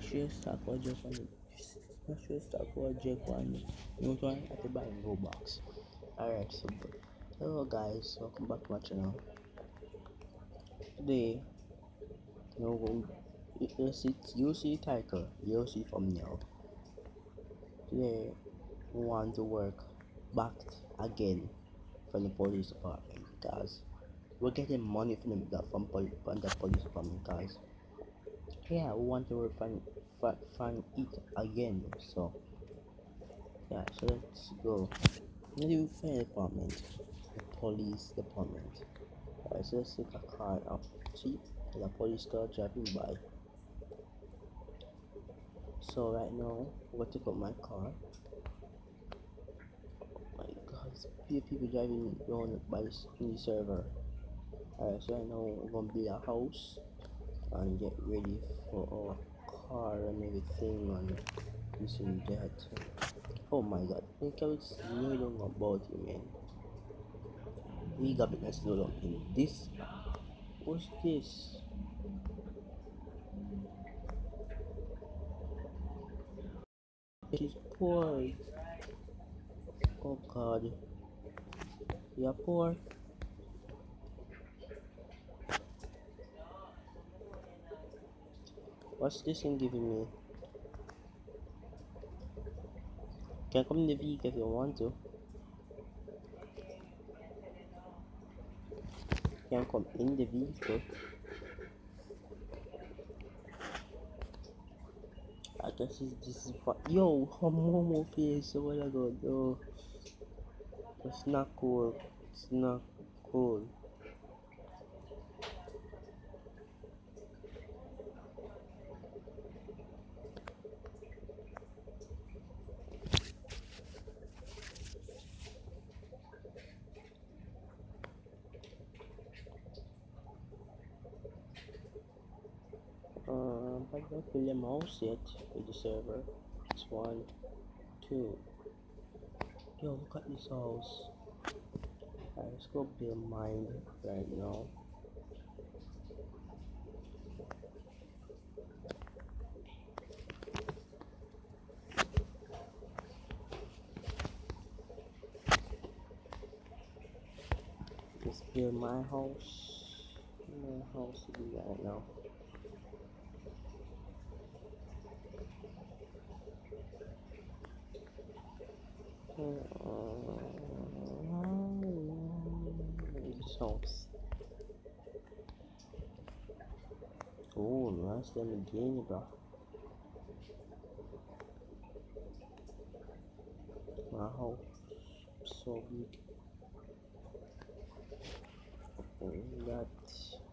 sure you the. Alright so hello guys welcome back to my channel. Today you know you see you see title you see thumbnail. Today we want to work back again from the police department guys we're getting money from the from, from the police department guys yeah we want to find find it again so yeah so let's go. New fire department the police department. Alright so let's take a car out. See the police car driving by. So right now we're gonna take out my car. Oh my god few people driving around by the, the server. Alright so right now we're gonna build a house and get ready for our car and everything and this and that. Oh my god think I was learning about you man. We got slow down in this. What's this? It is poor. Oh god. Yeah poor What's this thing giving me? Can come in the vehicle if you want to. Can come in the vehicle. I guess this, this is fun. Yo, a Momo face a while ago. No, it's not cool. It's not cool. Um, I don't fill the mouse yet with the server. It's one, two. Yo, look at this house. Uh, Alright, let's go build mine right now. Let's build my house. My house right now. House. Oh, nice Lamborghini, bro. Wow, so big. Oh, that.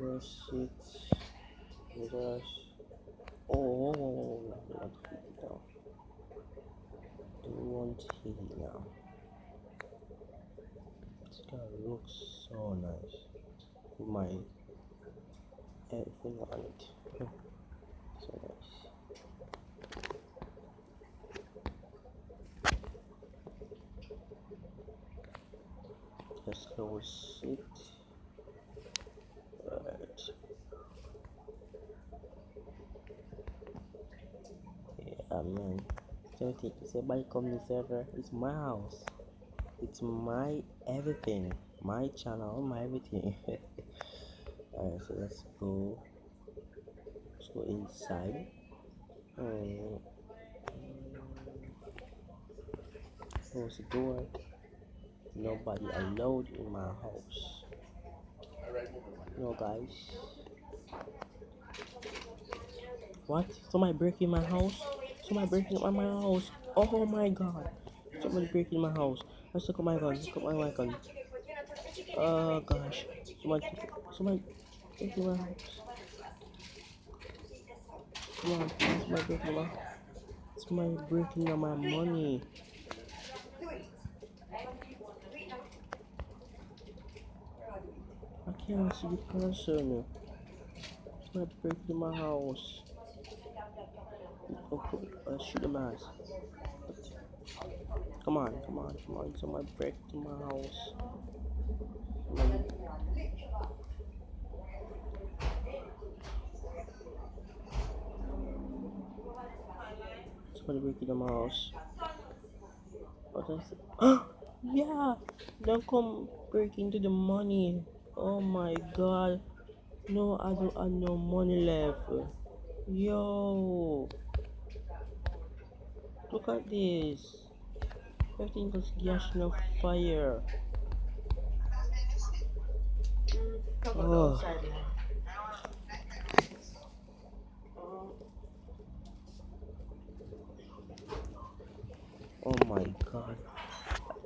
It. Brush. Oh, not now. Do want here now. This guy looks so nice. My everything on it. so nice. Let's close it. Right. Yeah, man. Don't think a come the server. It's my house. It's my everything. My channel, my everything. Alright, so let's go. Let's go inside. Um, close the door. Nobody allowed in my house. No, guys. What? Somebody breaking my house? Somebody breaking my, my house? Oh my god. Somebody breaking my house. Let's look at my gun. Look at my gun. Oh gosh. Somebody, somebody breaking my house. Come on, somebody breaking my Somebody breaking up my money. I can't see the person. Somebody breaking my house. Oh, Let's shoot the mouse. Come on, come on, come on. Someone break the mouse. Someone... Somebody breaking my house. What is it? yeah! Don't come break into the money. Oh my god. No, I don't have no money left. Yo. Look at this. Everything was gassing on fire. Oh. oh my god.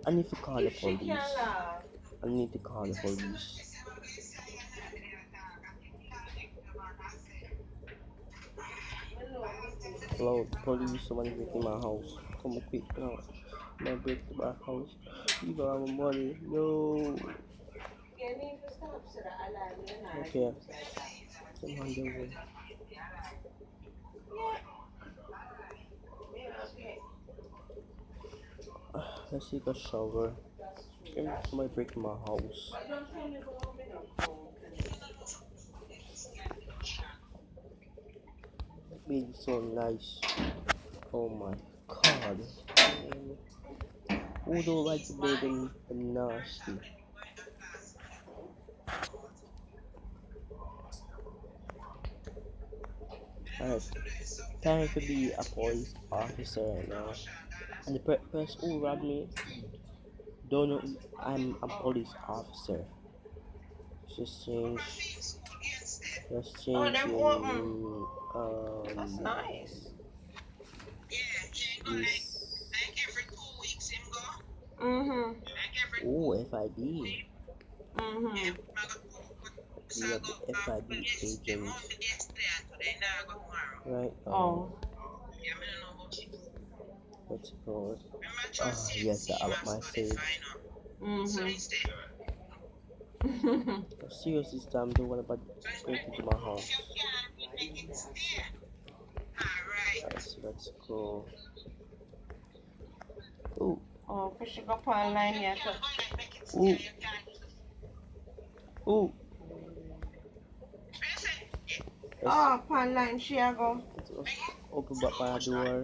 I need to call the police. I need to call the police. Hello, police, somebody breaking my house. Come quick now. Gonna break my house. You got my money. No. Okay. Come on, go ah, Let's take a shower. Somebody break my house. Being so nice. Oh my god. Who don't like to be them nasty? Alright. Time to be a police officer right now. And the per person who robbed me don't know I'm a police officer. Just change. Let's change oh, that one. Mm. Um, That's nice. Yeah, yeah, like, like every two weeks, him. Mm-hmm. Like every Ooh, FIB. Mm-hmm. Yeah, we have the FIB page. Right. Um, oh. What's it called? Oh, yes, I like my. Mm-hmm. So Seriously, I'm doing what about breaking into my house. Alright, so let's go. Ooh. Oh, we should go put a line here. Ooh. Ooh. Oh, put line, Chiago. Open up my door.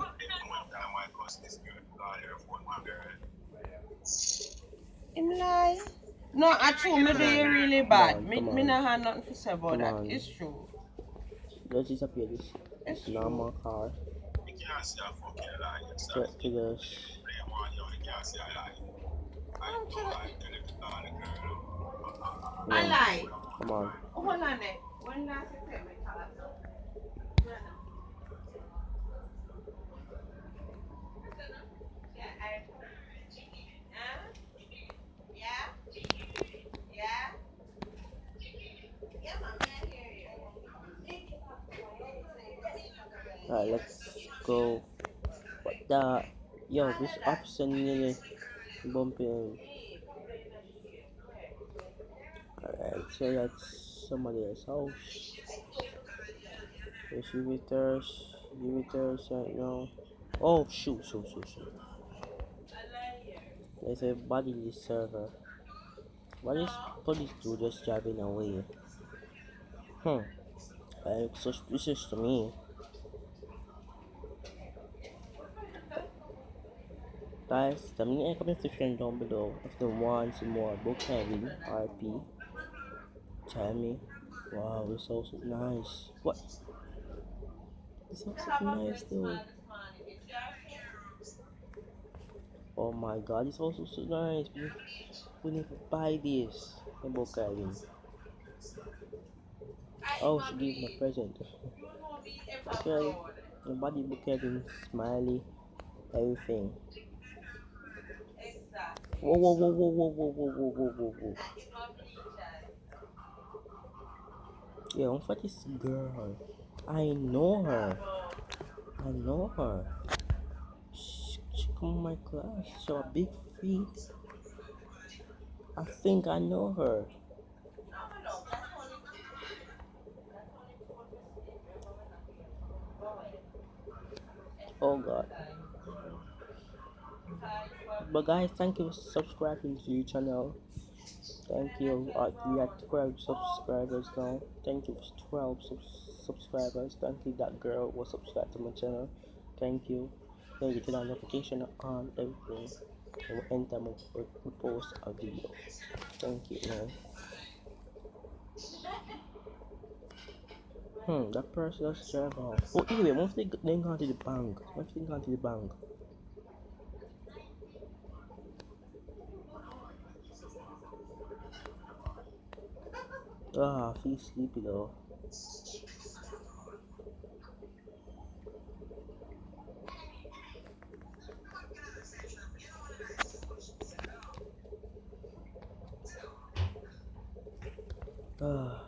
In. No, actually, me do you really bad. on, Me, come me not have nothing to say about Come that. on. It's true. Let's disappear this. It's It's true. normal car. Straight to this. Come I on, lie. come on. Hold on there. When last time I Alright, let's go. What the? Yo, this officer nearly bumping. Alright, so that's somebody else's house. There's visitors, visitors right now. Oh, shoot, shoot, shoot, shoot. There's a body in this server. What is police do just driving away? Hmm. That looks suspicious to me. Guys, tell me in the comment section down below if you want more Brookhaven RP. Tell me. Wow, it's is nice. What? House is nice though. Oh my god, it's also so nice. We, we need to buy this. Brookhaven. Oh, she gave me a present. okay. The body Brookhaven, smiley, everything. Whoa, whoa, whoa, whoa, whoa, whoa, whoa, whoa, whoa, whoa, whoa. Yeah, I'm for this girl. I know her. I know her. She, she come in my class. She have big feet. I think I know her. Oh God. But guys, thank you for subscribing to your channel. Thank you. Uh, we are 12 subscribers now. Thank you for 12 sub subscribers. Thank you that girl was subscribed to my channel. Thank you. then you turn on notification on everything and anytime we, we post a video thank you man hmm that person just drive off oh anyway once they then gone to the bank once they gone to the bank ah I feel sleepy though Ah.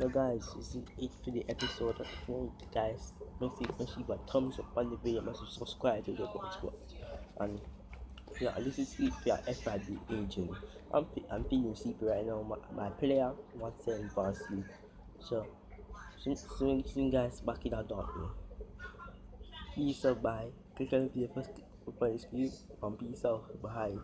Now guys, this is it for the episode. Thank guys. Make sure make you put thumbs up on the video. Make you subscribe to the Squad. And yeah, this is your FIB agent. I'm I'm feeling sleepy right now. My, my player wants to fall asleep. So soon, soon, soon guys back in our dark way. Peace out, bye. Click on the first the screen and peace out. Bye.